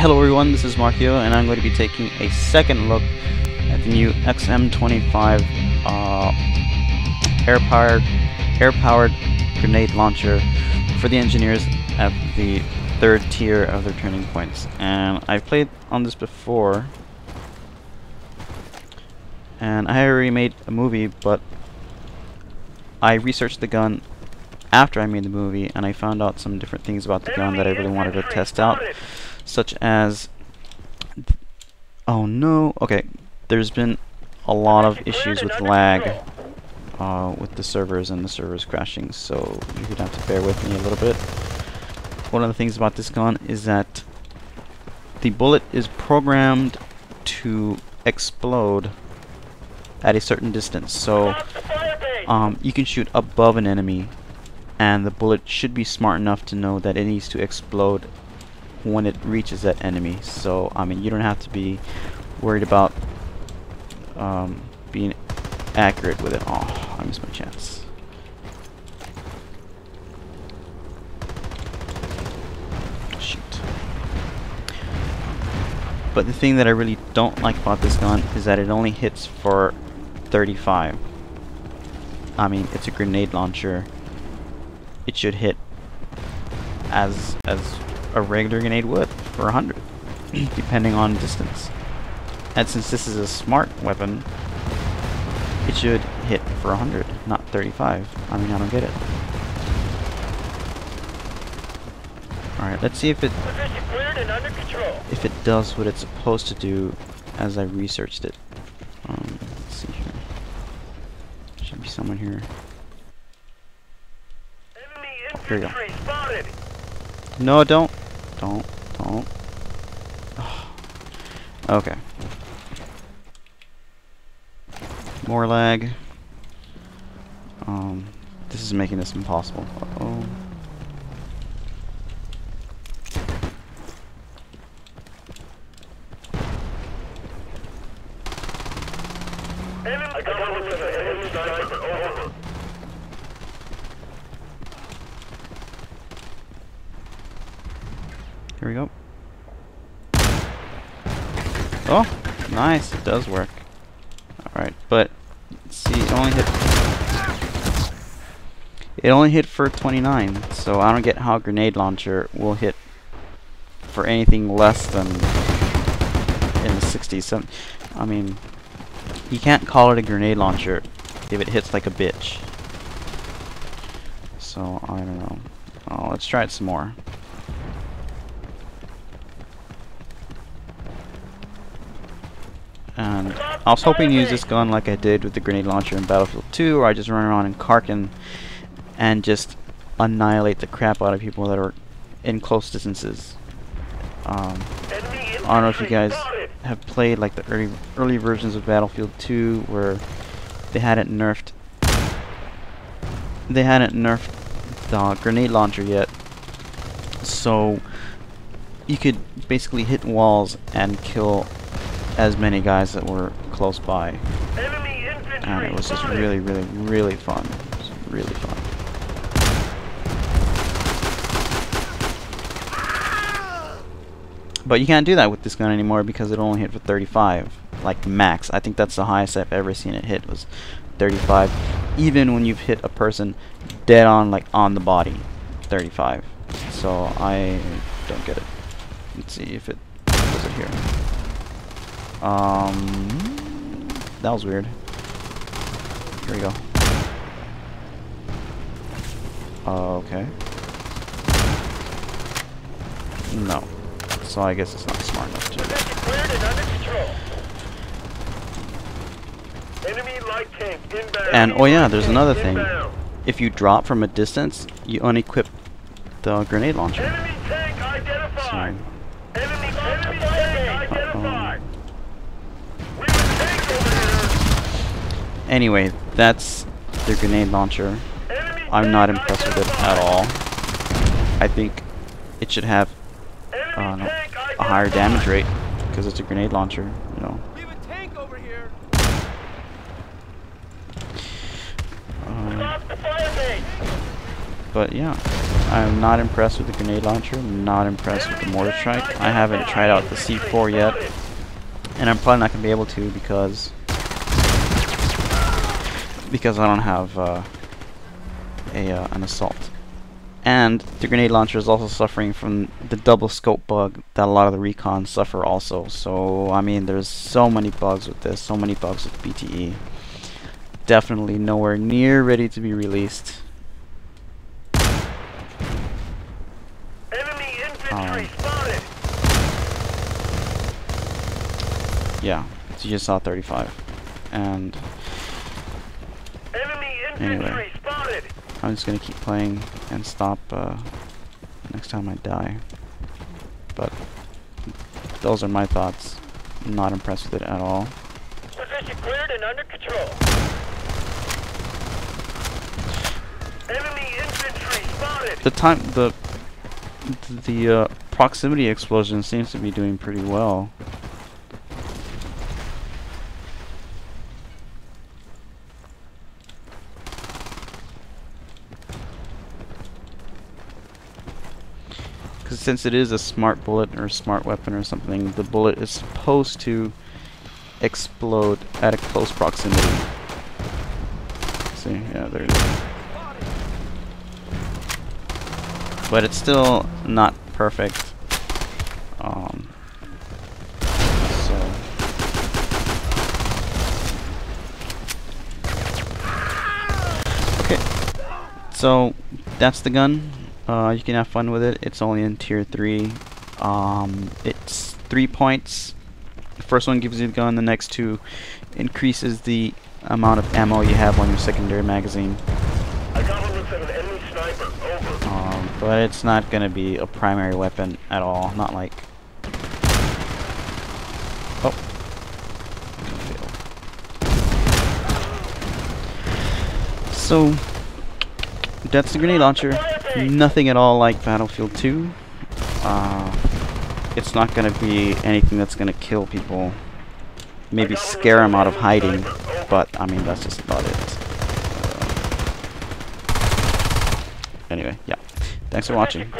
Hello everyone, this is Mark Markio, and I'm going to be taking a second look at the new XM25 uh, air-powered air-powered grenade launcher for the engineers at the third tier of their turning points. And I've played on this before, and I already made a movie, but I researched the gun after I made the movie, and I found out some different things about the gun that I really wanted to test out such as oh no. Okay. There's been a lot of issues with lag uh, with the servers and the servers crashing so you could have to bear with me a little bit. One of the things about this gun is that the bullet is programmed to explode at a certain distance. So um, you can shoot above an enemy and the bullet should be smart enough to know that it needs to explode when it reaches that enemy. So, I mean, you don't have to be worried about um, being accurate with it. Oh, I missed my chance. Shoot. But the thing that I really don't like about this gun is that it only hits for 35. I mean, it's a grenade launcher. It should hit as as a regular grenade would for 100, depending on distance. And since this is a smart weapon, it should hit for 100, not 35. I mean, I don't get it. Alright, let's see if it if it does what it's supposed to do as I researched it. Um, let's see here. Should be someone here. Here we go. No, don't. Don't. Don't. Okay. More lag. Um, this is making this impossible. Uh oh. Here we go. Oh, nice. It does work. Alright, but see, it only hit. It only hit for 29, so I don't get how a grenade launcher will hit for anything less than in the 60s. So, I mean, you can't call it a grenade launcher if it hits like a bitch. So, I don't know. Oh, let's try it some more. And I was hoping to use this gun like I did with the grenade launcher in Battlefield 2, where I just run around in Karkand and just annihilate the crap out of people that are in close distances. Um, I don't know if you guys have played like the early early versions of Battlefield 2, where they hadn't nerfed they hadn't nerfed the grenade launcher yet, so you could basically hit walls and kill as many guys that were close by. And it was just really, really, really fun. It was really fun. But you can't do that with this gun anymore because it only hit for 35, like max. I think that's the highest I've ever seen it hit was 35. Even when you've hit a person dead on, like on the body, 35. So I don't get it. Let's see if it does it here. Um, that was weird. Here we go. Uh, okay. No. So I guess it's not smart enough to. And oh yeah, there's another thing. If you drop from a distance, you unequip the grenade launcher. So, Anyway, that's the grenade launcher. I'm not impressed with it at all. I think it should have uh, no, a higher damage rate because it's a grenade launcher, you know. Uh, but yeah, I'm not impressed with the grenade launcher. I'm not impressed with the mortar strike. I haven't tried out the C4 yet, and I'm probably not gonna be able to because because I don't have uh, a uh, an assault. And the grenade launcher is also suffering from the double scope bug that a lot of the recons suffer also. So, I mean, there's so many bugs with this, so many bugs with PTE. Definitely nowhere near ready to be released. Enemy infantry Um, spotted. Yeah, so you just saw 35. And Anyway. I'm just gonna keep playing and stop uh, next time I die. But those are my thoughts. I'm not impressed with it at all. Position cleared and under control. Enemy infantry spotted. The time, the the uh, proximity explosion seems to be doing pretty well. Because since it is a smart bullet or smart weapon or something, the bullet is supposed to explode at a close proximity. See, yeah, there it is. But it's still not perfect. Um, so okay, so that's the gun. Uh, you can have fun with it. It's only in tier three. Um, it's three points. The first one gives you the gun. The next two increases the amount of ammo you have on your secondary magazine. I got a look an enemy sniper. Over. Um, but it's not going to be a primary weapon at all. Not like. Oh. So, that's the grenade launcher. Nothing at all like Battlefield 2. Uh, it's not going to be anything that's going to kill people. Maybe scare them out of hiding, but I mean, that's just about it. Uh, anyway, yeah. Thanks for watching.